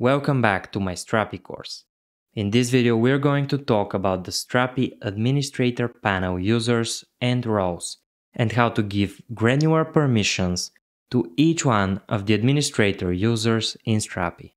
Welcome back to my Strapi course. In this video we're going to talk about the Strapi administrator panel users and roles and how to give granular permissions to each one of the administrator users in Strapi.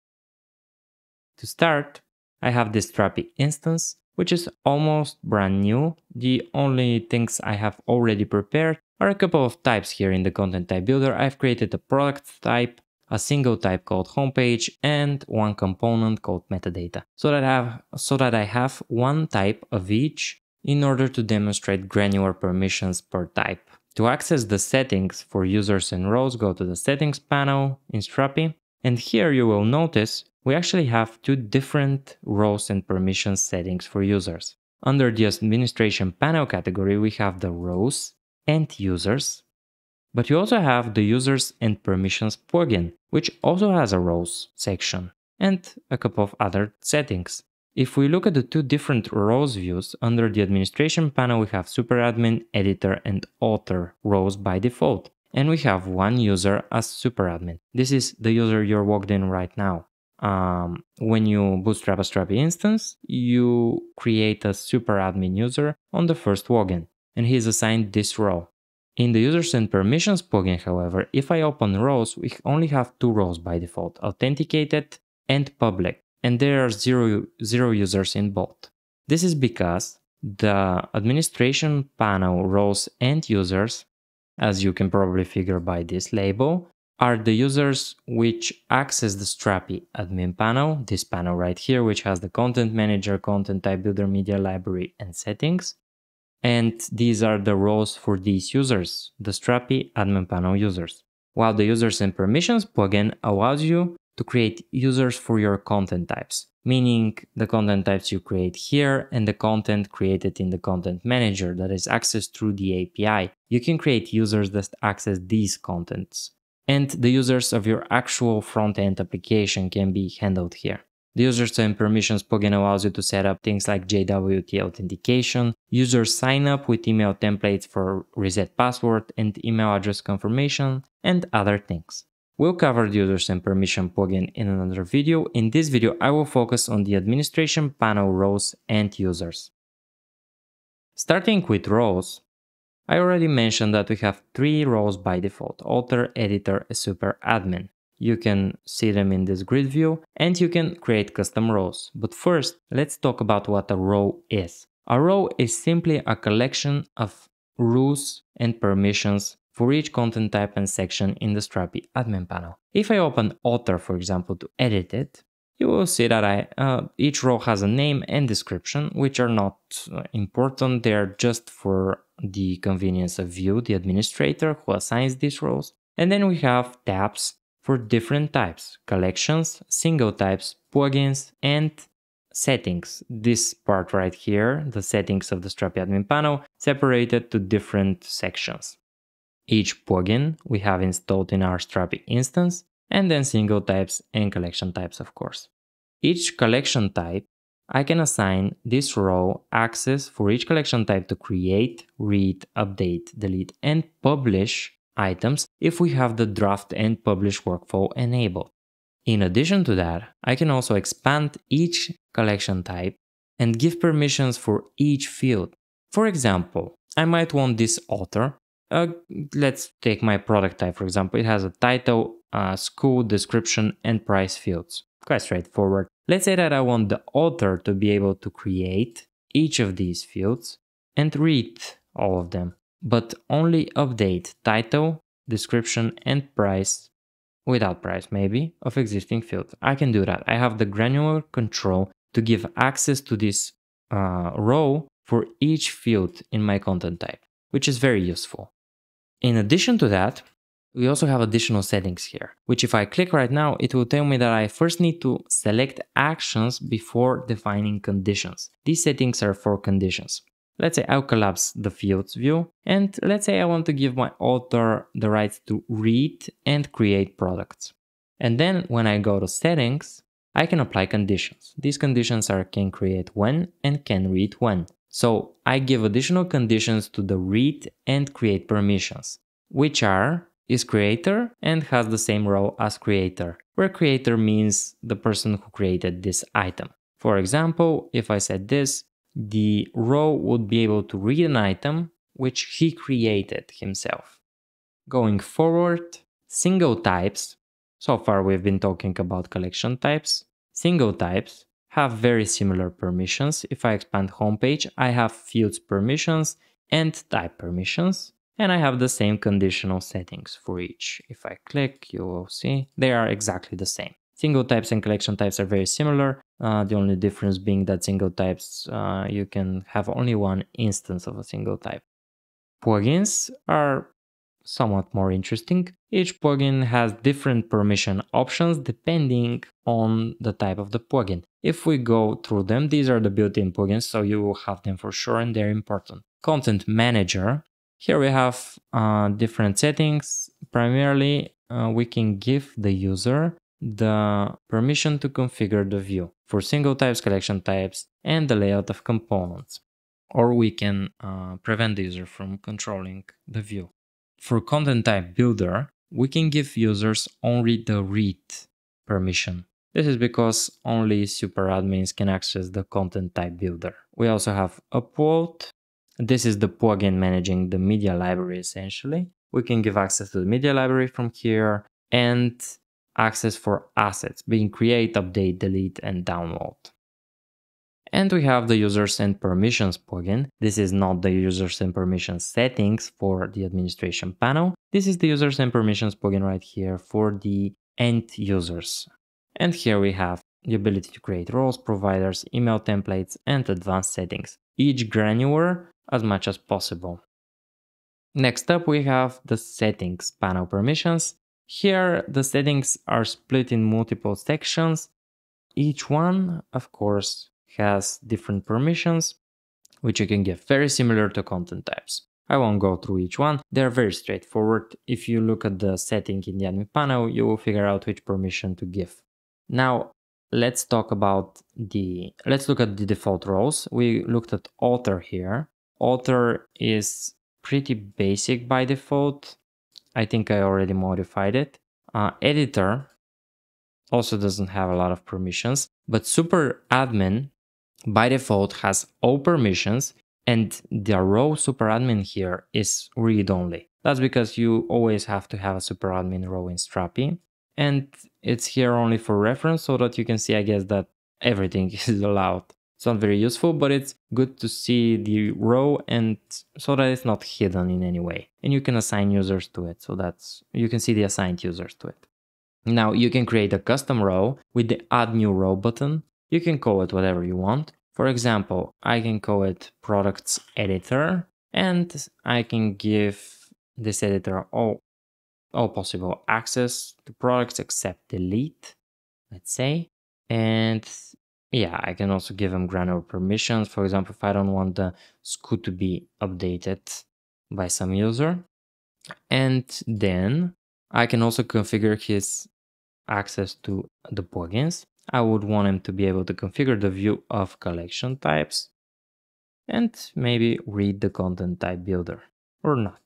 To start, I have this Strapi instance, which is almost brand new. The only things I have already prepared are a couple of types here in the content type builder. I've created a product type a single type called homepage and one component called metadata so that I have so that I have one type of each in order to demonstrate granular permissions per type. To access the settings for users and roles, go to the settings panel in Strapi and here you will notice we actually have two different roles and permissions settings for users. Under the administration panel category, we have the roles and users but you also have the users and permissions plugin, which also has a roles section and a couple of other settings. If we look at the two different roles views, under the administration panel we have superadmin, editor and author roles by default. And we have one user as superadmin. This is the user you're logged in right now. Um, when you bootstrap a Strapi instance, you create a superadmin user on the first login, and he is assigned this role. In the users and permissions plugin, however, if I open roles, we only have two roles by default, authenticated and public, and there are zero, zero users in both. This is because the administration panel roles and users, as you can probably figure by this label, are the users which access the Strapi admin panel, this panel right here, which has the content manager, content type builder, media library, and settings. And these are the roles for these users, the Strapi admin panel users. While the users and permissions plugin allows you to create users for your content types, meaning the content types you create here and the content created in the content manager that is accessed through the API. You can create users that access these contents. And the users of your actual front-end application can be handled here. The users and permissions plugin allows you to set up things like JWT authentication, user sign up with email templates for reset password and email address confirmation, and other things. We'll cover the users and permission plugin in another video. In this video, I will focus on the administration panel roles and users. Starting with roles, I already mentioned that we have three roles by default, author, editor, super admin you can see them in this grid view and you can create custom roles. But first, let's talk about what a role is. A role is simply a collection of rules and permissions for each content type and section in the Strapi admin panel. If I open author, for example, to edit it, you will see that I, uh, each role has a name and description, which are not uh, important. They are just for the convenience of you, the administrator who assigns these roles. And then we have tabs for different types, collections, single types, plugins, and settings. This part right here, the settings of the Strapi admin panel, separated to different sections. Each plugin we have installed in our Strapi instance, and then single types and collection types, of course. Each collection type, I can assign this role access for each collection type to create, read, update, delete, and publish items if we have the draft and publish workflow enabled. In addition to that, I can also expand each collection type and give permissions for each field. For example, I might want this author. Uh, let's take my product type, for example. It has a title, uh, SKU, description, and price fields. Quite straightforward. Let's say that I want the author to be able to create each of these fields and read all of them but only update title, description, and price without price maybe of existing fields. I can do that. I have the granular control to give access to this uh, role for each field in my content type, which is very useful. In addition to that, we also have additional settings here, which if I click right now, it will tell me that I first need to select actions before defining conditions. These settings are for conditions. Let's say I'll collapse the fields view and let's say I want to give my author the rights to read and create products. And then when I go to settings, I can apply conditions. These conditions are can create when and can read when. So I give additional conditions to the read and create permissions, which are is creator and has the same role as creator, where creator means the person who created this item. For example, if I said this, the role would be able to read an item which he created himself. Going forward, single types, so far we've been talking about collection types, single types have very similar permissions. If I expand homepage, I have fields permissions and type permissions, and I have the same conditional settings for each. If I click, you will see they are exactly the same. Single types and collection types are very similar, uh, the only difference being that single types, uh, you can have only one instance of a single type. Plugins are somewhat more interesting. Each plugin has different permission options depending on the type of the plugin. If we go through them, these are the built-in plugins, so you will have them for sure and they're important. Content Manager. Here we have uh, different settings. Primarily, uh, we can give the user the permission to configure the view for single types, collection types, and the layout of components. Or we can uh, prevent the user from controlling the view. For content type builder, we can give users only the read permission. This is because only super admins can access the content type builder. We also have upload. This is the plugin managing the media library essentially. We can give access to the media library from here and access for assets being create, update, delete, and download. And we have the users and permissions plugin. This is not the users and permissions settings for the administration panel. This is the users and permissions plugin right here for the end users. And here we have the ability to create roles, providers, email templates, and advanced settings, each granular as much as possible. Next up, we have the settings panel permissions. Here, the settings are split in multiple sections. Each one, of course, has different permissions, which you can give very similar to content types. I won't go through each one, they're very straightforward. If you look at the setting in the admin panel, you will figure out which permission to give. Now, let's talk about the, let's look at the default roles. We looked at author here. Author is pretty basic by default. I think I already modified it. Uh, editor also doesn't have a lot of permissions, but super admin by default has all permissions and the role super admin here is read only. That's because you always have to have a super admin role in Strapi and it's here only for reference so that you can see I guess that everything is allowed. It's not very useful, but it's good to see the role and so that it's not hidden in any way. And you can assign users to it, so that's you can see the assigned users to it. Now you can create a custom role with the add new role button. You can call it whatever you want. For example, I can call it products editor and I can give this editor all, all possible access to products except delete, let's say. And yeah, I can also give them granular permissions. For example, if I don't want the SKU to be updated by some user. And then I can also configure his access to the plugins. I would want him to be able to configure the view of collection types and maybe read the content type builder or not.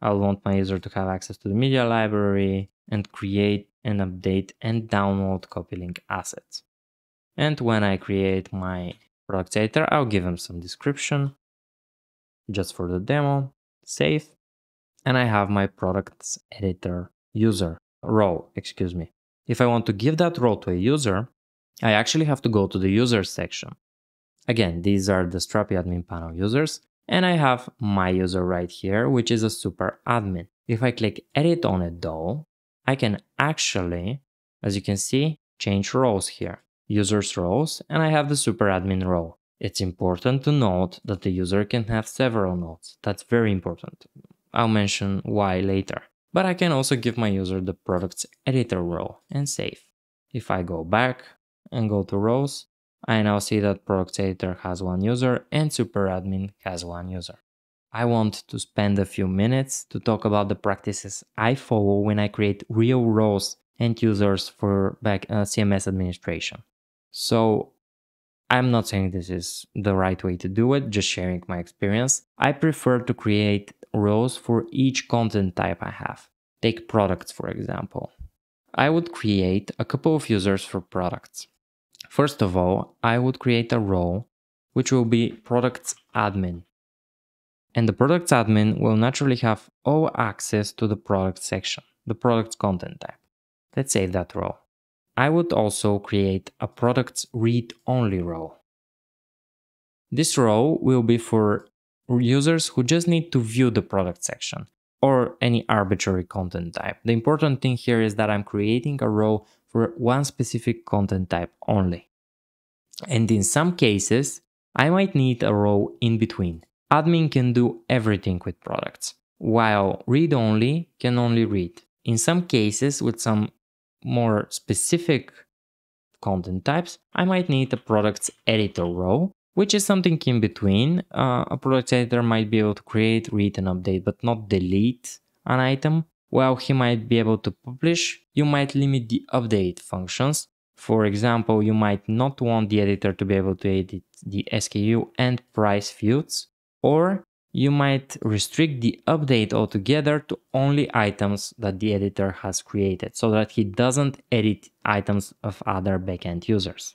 I'll want my user to have access to the media library and create and update and download copy-link assets. And when I create my product editor, I'll give them some description just for the demo, save, and I have my products editor user role, excuse me. If I want to give that role to a user, I actually have to go to the users section. Again, these are the Strapi admin panel users, and I have my user right here, which is a super admin. If I click edit on it though, I can actually, as you can see, change roles here users roles and I have the super admin role. It's important to note that the user can have several nodes. That's very important. I'll mention why later. But I can also give my user the products editor role and save. If I go back and go to roles, I now see that products editor has one user and super admin has one user. I want to spend a few minutes to talk about the practices I follow when I create real roles and users for back uh, CMS administration. So I'm not saying this is the right way to do it, just sharing my experience. I prefer to create roles for each content type I have. Take products, for example. I would create a couple of users for products. First of all, I would create a role which will be products admin. And the products admin will naturally have all access to the product section, the products content type. Let's save that role. I would also create a products read only role. This role will be for users who just need to view the product section or any arbitrary content type. The important thing here is that I'm creating a role for one specific content type only. And in some cases, I might need a role in between. Admin can do everything with products, while read only can only read. In some cases, with some more specific content types, I might need a products editor role which is something in between. Uh, a product editor might be able to create, read, and update, but not delete an item. While he might be able to publish, you might limit the update functions. For example, you might not want the editor to be able to edit the SKU and price fields, or you might restrict the update altogether to only items that the editor has created so that he doesn't edit items of other backend users.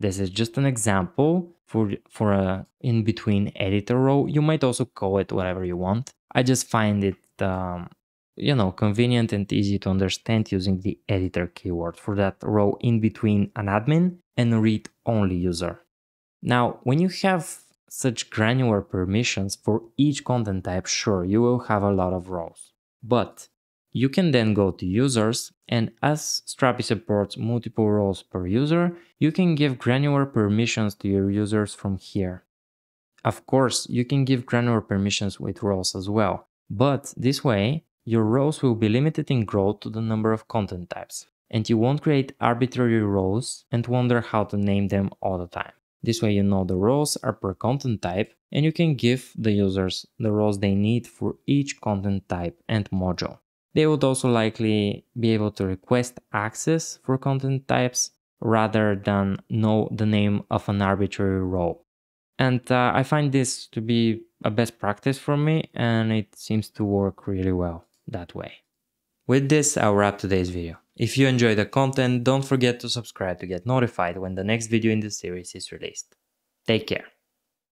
This is just an example for, for a in-between editor role. You might also call it whatever you want. I just find it, um, you know, convenient and easy to understand using the editor keyword for that role in between an admin and read-only user. Now, when you have such granular permissions for each content type, sure, you will have a lot of roles. But you can then go to users and as Strapi supports multiple roles per user, you can give granular permissions to your users from here. Of course, you can give granular permissions with roles as well, but this way, your roles will be limited in growth to the number of content types, and you won't create arbitrary roles and wonder how to name them all the time. This way you know the roles are per content type and you can give the users the roles they need for each content type and module. They would also likely be able to request access for content types rather than know the name of an arbitrary role. And uh, I find this to be a best practice for me and it seems to work really well that way. With this, I'll wrap today's video. If you enjoy the content, don't forget to subscribe to get notified when the next video in the series is released. Take care.